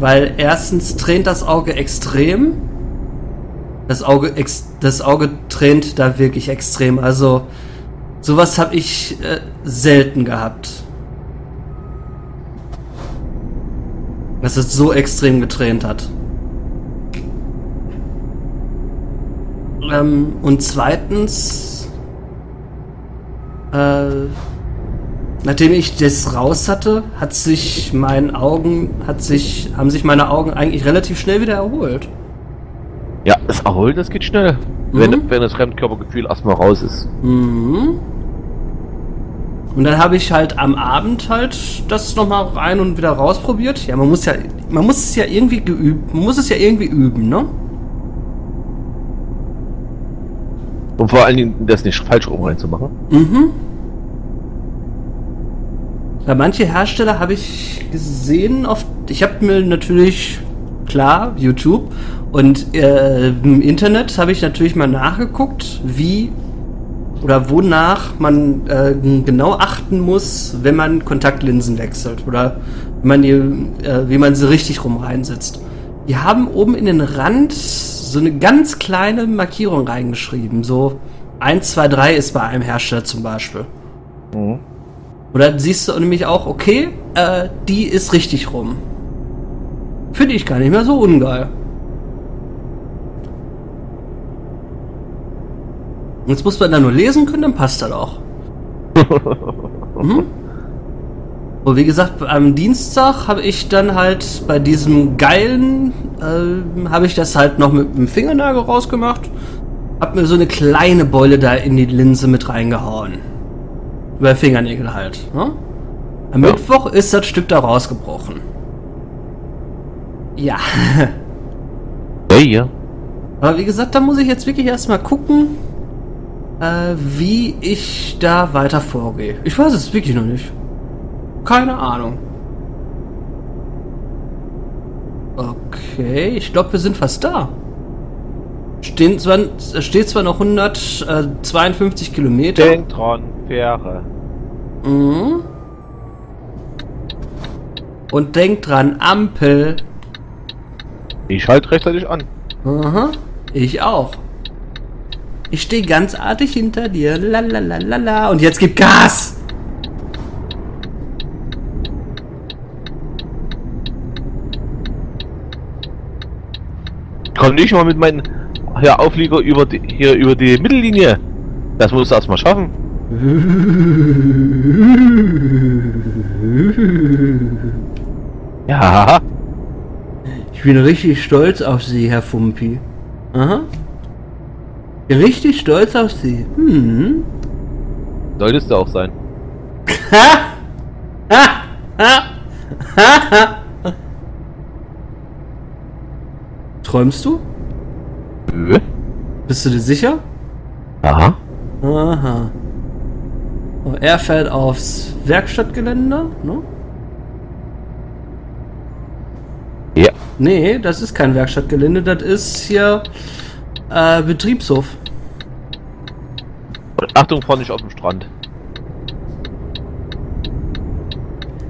Weil erstens tränt das Auge extrem. Das Auge, das Auge tränt da wirklich extrem. Also sowas habe ich äh, selten gehabt. Dass es so extrem getränt hat. Ähm, und zweitens, äh, nachdem ich das raus hatte, hat sich mein Augen, hat sich, haben sich meine Augen eigentlich relativ schnell wieder erholt. Ja, das Erholen, das geht schnell. Wenn, wenn das Fremdkörpergefühl erstmal raus ist. Mhm. Und dann habe ich halt am Abend halt das nochmal rein und wieder rausprobiert. Ja, man muss ja, man muss es ja irgendwie geübt, man muss es ja irgendwie üben, ne? Und vor allen Dingen das nicht falsch rum reinzumachen. Mhm. Bei manche Hersteller habe ich gesehen, auf, ich habe mir natürlich, klar, YouTube und äh, im Internet habe ich natürlich mal nachgeguckt, wie oder wonach man äh, genau achten muss, wenn man Kontaktlinsen wechselt oder wenn man die, äh, wie man sie richtig rum reinsetzt. Die haben oben in den Rand so eine ganz kleine Markierung reingeschrieben. So 1, 2, 3 ist bei einem Hersteller zum Beispiel. Mhm. Oder siehst du nämlich auch, okay, äh, die ist richtig rum. Finde ich gar nicht mehr so ungeil. Jetzt muss man da nur lesen können, dann passt das auch. mhm. Und wie gesagt, am Dienstag habe ich dann halt bei diesem geilen, äh, habe ich das halt noch mit dem Fingernagel rausgemacht. Hab mir so eine kleine Beule da in die Linse mit reingehauen. Über Fingernägel halt. Ne? Am ja. Mittwoch ist das Stück da rausgebrochen. Ja. Ja, ja. Aber wie gesagt, da muss ich jetzt wirklich erstmal gucken, äh, wie ich da weiter vorgehe. Ich weiß es wirklich noch nicht. Keine Ahnung. Okay, ich glaube, wir sind fast da. Stehen zwar, steht zwar noch 152 Kilometer. Denk dran, Fähre. Mhm. Und denk dran, Ampel. Ich halte rechtzeitig an. Aha, ich auch. Ich stehe ganz artig hinter dir. Lalalala. Und jetzt gib Gas! Komm nicht mal mit meinem ja, Auflieger über die, hier über die Mittellinie. Das musst du erstmal schaffen. Ja. Ich bin richtig stolz auf Sie, Herr Fumpi. Aha. Richtig stolz auf Sie. Hm. Solltest du auch sein. Träumst du? Nö. Bist du dir sicher? Aha. Aha. Oh, er fährt aufs Werkstattgelände, ne? Ja. Nee, das ist kein Werkstattgelände, das ist hier äh, Betriebshof. Und Achtung, fahr nicht auf dem Strand.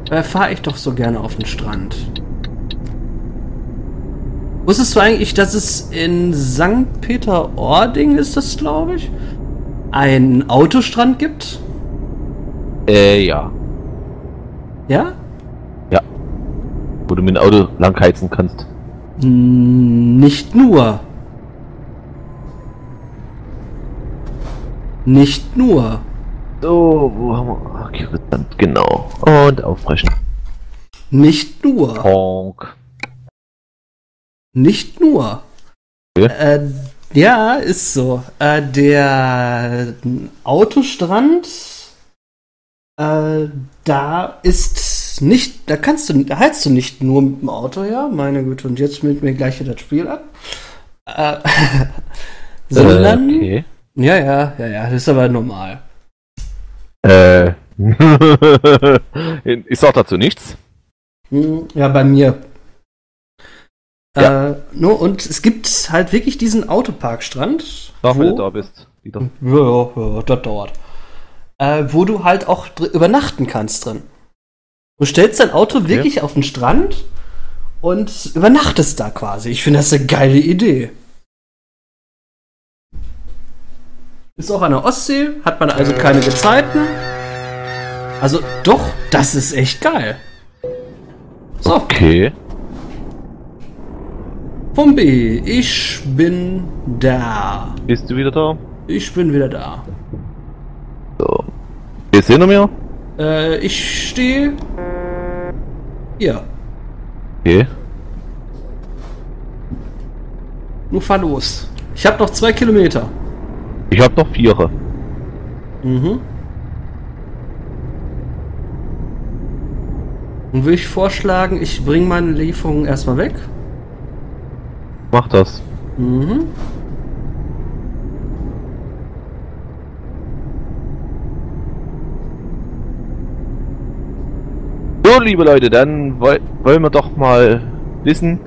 Da fahre ich doch so gerne auf den Strand. Wusstest du eigentlich, dass es in St. Peter-Ording ist das, glaube ich, einen Autostrand gibt? Äh, ja. Ja? Ja. Wo du mit dem Auto langheizen kannst. Nicht nur. Nicht nur. So, wo haben wir. Okay, genau. Und aufbrechen. Nicht nur. Honk. Nicht nur. Ja, äh, ja ist so. Äh, der Autostrand, äh, da ist nicht, da kannst du, da heizt du nicht nur mit dem Auto, ja, meine Güte, und jetzt mit mir gleich das Spiel ab. Äh, sondern, okay. ja, ja, ja, ja, das ist aber normal. Äh, ich sag dazu nichts. Hm, ja, bei mir ja. Äh, no, und es gibt halt wirklich diesen Autoparkstrand. Darf, wo, wenn du da bist. Ja, ja, das dauert. Äh, wo du halt auch übernachten kannst drin. Du stellst dein Auto okay. wirklich auf den Strand und übernachtest da quasi. Ich finde das eine geile Idee. Ist auch an der Ostsee, hat man also keine Gezeiten. Also doch, das ist echt geil. So, Okay. Pumpi, ich bin da. Bist du wieder da? Ich bin wieder da. So. Wir sehen wir? Äh, ich stehe hier. Okay. Nur fahr los. Ich habe noch zwei Kilometer. Ich habe noch Vierer. Mhm. Und will ich vorschlagen, ich bringe meine Lieferung erstmal weg. Mach das. Mhm. So, liebe Leute, dann woll wollen wir doch mal wissen,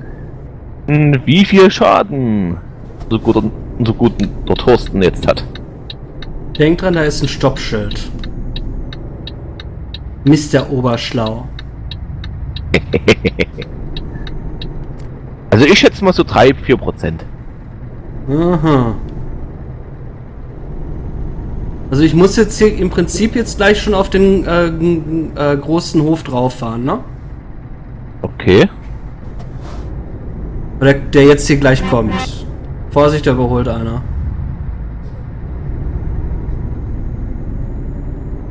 wie viel Schaden so gut, unser guten der Thorsten jetzt hat. Denk dran, da ist ein Stoppschild. Mr. Oberschlau. Also ich schätze mal so 3-4 Prozent. Aha. Also ich muss jetzt hier im Prinzip jetzt gleich schon auf den äh, äh, großen Hof drauf fahren, ne? Okay. Oder der jetzt hier gleich kommt. Vorsicht, da überholt einer.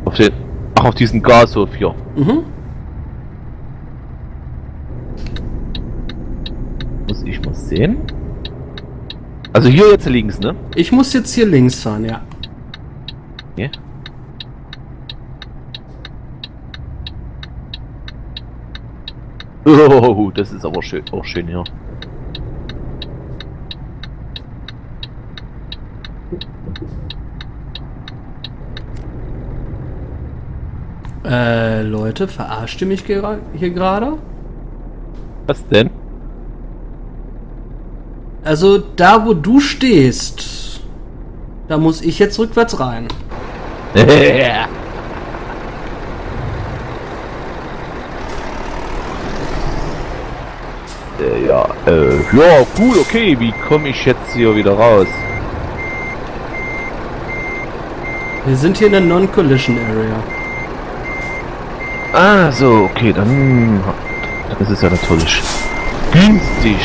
Auf den, ach, auf diesen Gashof hier. Mhm. Muss ich mal sehen. Also hier jetzt links, ne? Ich muss jetzt hier links fahren, ja. Okay. Oh, das ist aber schön, auch schön hier. Äh, Leute, verarscht ihr mich hier gerade? Was denn? Also da, wo du stehst, da muss ich jetzt rückwärts rein. Äh, ja, äh, ja, gut, okay, wie komme ich jetzt hier wieder raus? Wir sind hier in der Non-Collision Area. Ah, so, okay, dann, dann ist es ja natürlich günstig.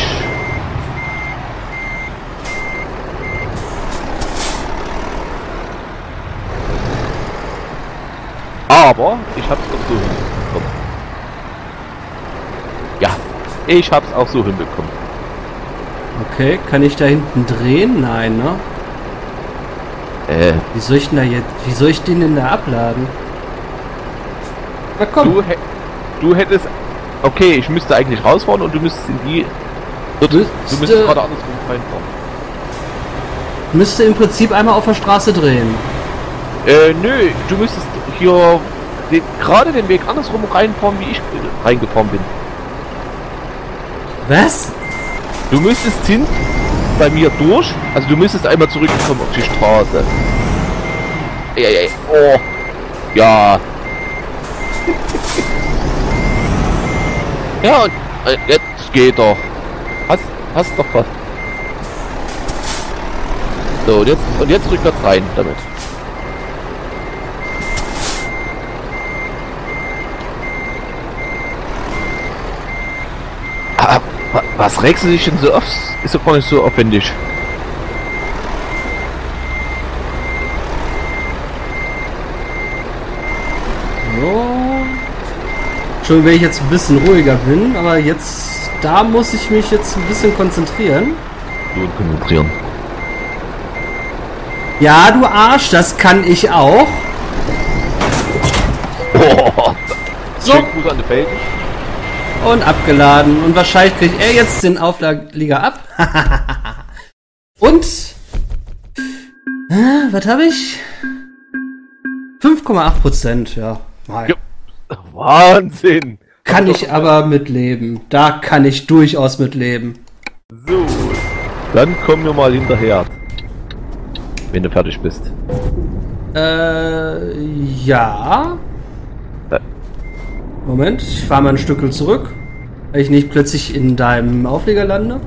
Aber ich hab's auch so hinbekommen. Ja, ich hab's auch so hinbekommen. Okay, kann ich da hinten drehen? Nein, ne? Äh, Wie soll ich denn da jetzt, wie soll ich den denn da abladen? Na komm, du, du hättest, okay, ich müsste eigentlich rausfahren und du müsstest in die, dort, du Müsste- müsstest gerade andersrum reinfahren. müsste im Prinzip einmal auf der Straße drehen. Äh, nö, du müsstest hier den, gerade den Weg andersrum reinfahren, wie ich reingefahren bin. Was? Du müsstest hin bei mir durch, also du müsstest einmal zurückkommen auf die Straße. Ja, ja, ja. Oh. Ja. ja, und äh, jetzt geht doch. Hast, hast doch was. So, und jetzt, und jetzt rückwärts rein damit. Ah, wa- was regst du dich denn so auf? Ist doch gar nicht so aufwendig. So. Schon wenn ich jetzt ein bisschen ruhiger bin, aber jetzt, da muss ich mich jetzt ein bisschen konzentrieren. Du konzentrieren. Ja, du Arsch, das kann ich auch. Oh, So, Schönen Gruß an die Felgen. Und abgeladen. Und wahrscheinlich kriegt er jetzt den Auflieger ab. und, äh, was habe ich? 5,8 Prozent, ja. Ja. Wahnsinn! Kann ich aber mitleben. Da kann ich durchaus mitleben. So, dann kommen wir mal hinterher. Wenn du fertig bist. Äh, ja. Moment, ich fahre mal ein Stückel zurück. Weil ich nicht plötzlich in deinem Aufleger lande.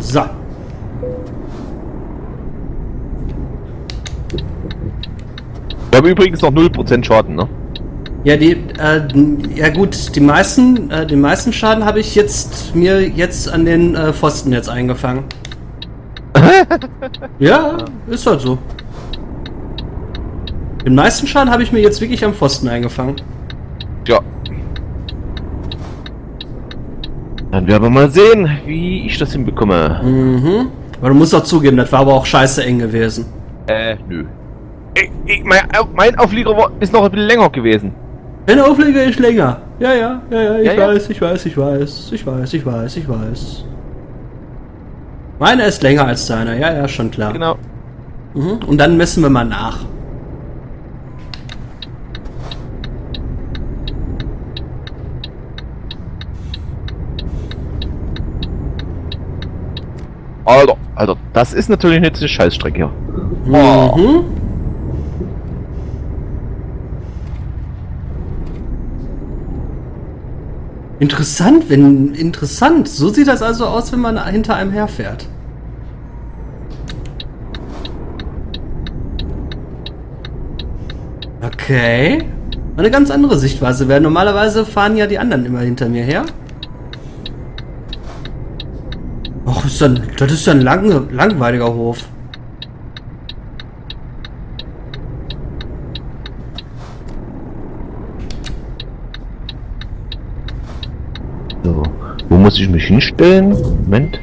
So. Wir haben übrigens noch 0% Schaden, ne? Ja, die, äh, ja gut, die meisten, äh, den meisten Schaden habe ich jetzt mir jetzt an den äh, Pfosten jetzt eingefangen. Ja, ist halt so. Den meisten Schaden habe ich mir jetzt wirklich am Pfosten eingefangen. Ja. Dann werden wir mal sehen, wie ich das hinbekomme. Mhm. Aber du musst auch zugeben, das war aber auch scheiße eng gewesen. Äh, nö. Ich, ich, mein, mein Auflieger ist noch ein bisschen länger gewesen. Dein Aufleger ist länger. Ja, ja, ja, ja, ich Ja, ja. weiß, ich weiß, ich weiß, ich weiß, ich weiß, ich weiß. Meiner ist länger als deiner, ja, ja, schon klar. Genau. Mhm. Und dann messen wir mal nach. Alter, Alter, das ist natürlich eine Scheißstrecke hier. Oh. Interessant, wenn interessant. So sieht das also aus, wenn man hinter einem herfährt. Okay. Eine ganz andere Sichtweise. Weil normalerweise fahren ja die anderen immer hinter mir her. Ach, ist dann, das ist ja ein lang, langweiliger Hof. So. Wo muss ich mich hinstellen? Moment.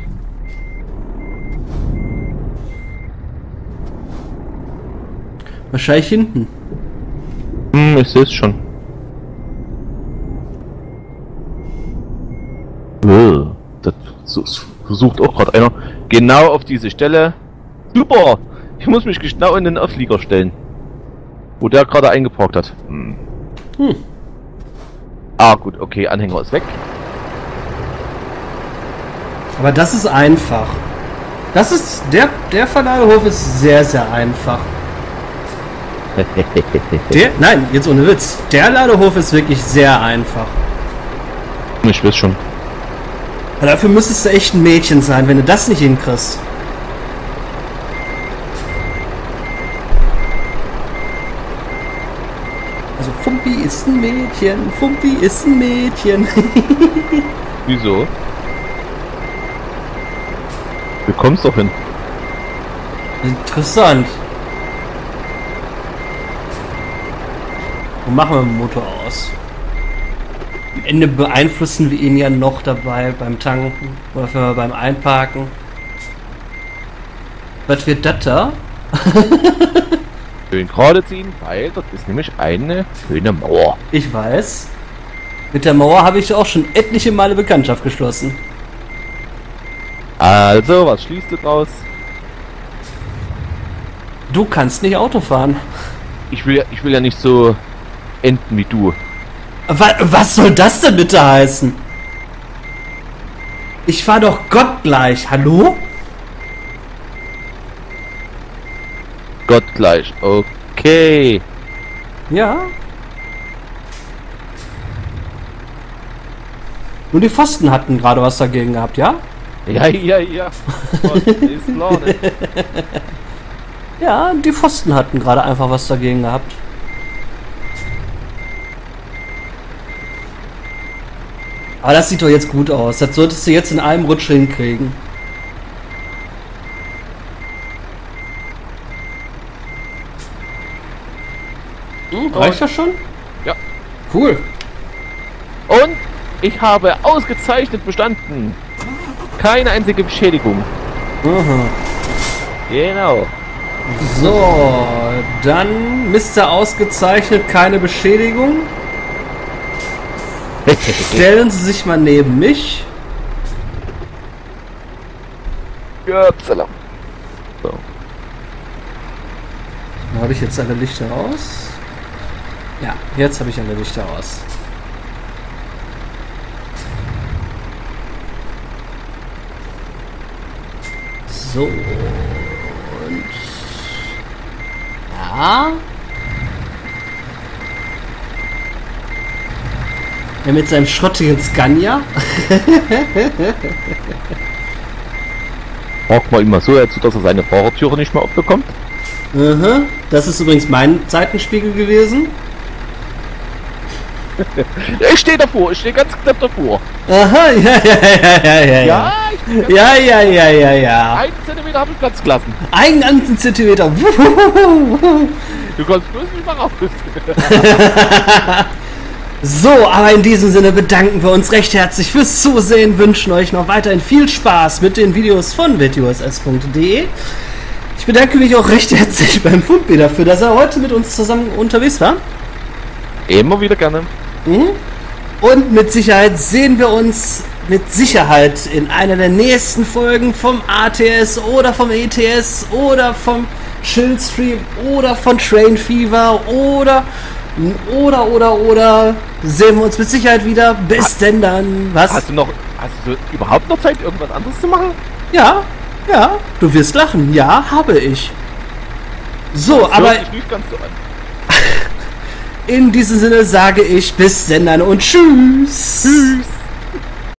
Wahrscheinlich hinten. Hm, ich sehe es schon. Äh, Das su- versucht auch gerade einer. Genau auf diese Stelle. Super! Ich muss mich genau in den Auflieger stellen. Wo der gerade eingeparkt hat. Hm. Hm. Ah, gut, okay, Anhänger ist weg. Aber das ist einfach. Das ist. Der, der Verladehof ist sehr, sehr einfach. Der. Nein, jetzt ohne Witz. Der Ladehof ist wirklich sehr einfach. ich weiß schon. Aber dafür müsstest du echt ein Mädchen sein, wenn du das nicht hinkriegst. Also Fumpi ist ein Mädchen, Fumpi ist ein Mädchen. Wieso? Du kommst doch hin. Interessant. Und machen wir den Motor aus. Am Ende beeinflussen wir ihn ja noch dabei beim Tanken oder beim Einparken. Was wird das da? Schön gerade ziehen, weil dort ist nämlich eine schöne Mauer. Ich weiß. Mit der Mauer habe ich auch schon etliche Male Bekanntschaft geschlossen. Also, was schließt du draus? Du kannst nicht Auto fahren. Ich will, ja- ich will ja nicht so enden wie du. Wa was soll das denn bitte heißen? Ich fahr doch Gott gleich. Hallo? Gott gleich. Okay. Ja. Nur die Pfosten hatten gerade was dagegen gehabt, ja? Ja, ja, ja. Ist klar, ne? Ja, die Pfosten hatten gerade einfach was dagegen gehabt. Aber das sieht doch jetzt gut aus. Das solltest du jetzt in einem Rutsch hinkriegen. Hm, reicht das schon? Ja. Cool. Und ich habe ausgezeichnet bestanden. Keine einzige Beschädigung. Aha. Genau. So, dann Mr. Ausgezeichnet, keine Beschädigung. Stellen Sie sich mal neben mich. ja, Upsala. So. Habe ich jetzt alle Lichter aus? Ja, jetzt habe ich alle Lichter aus. So. Und. Ja. Ja, mit seinem schrottigen Scania. Fragt mal immer so dazu, dass er seine Fahrertüre nicht mehr aufbekommt. Aha. Das ist übrigens mein Seitenspiegel gewesen. Ich stehe davor, ich stehe ganz knapp davor. Aha, ja, ja, ja, ja, ja. Ja, ja, ja, ja, ja, ja. Einen Zentimeter habe ich Platz gelassen. Einen ganzen Zentimeter. Du kannst bloß nicht mal raus. So, aber in diesem Sinne bedanken wir uns recht herzlich fürs Zusehen, wünschen euch noch weiterhin viel Spaß mit den Videos von wtuss.de. Ich bedanke mich auch recht herzlich beim Fundby dafür, dass er heute mit uns zusammen unterwegs war. Immer wieder gerne. Mhm. Und mit Sicherheit sehen wir uns mit Sicherheit in einer der nächsten Folgen vom ATS oder vom ETS oder vom Chillstream oder von Train Fever oder oder oder oder sehen wir uns mit Sicherheit wieder. Bis Hast- denn dann. Was? Hast du noch, hast du überhaupt noch Zeit, irgendwas anderes zu machen? Ja, ja. Du wirst lachen. Ja, habe ich. So, Das aber hört sich nicht ganz so an. in diesem Sinne sage ich bis dann und tschüss. Tschüss.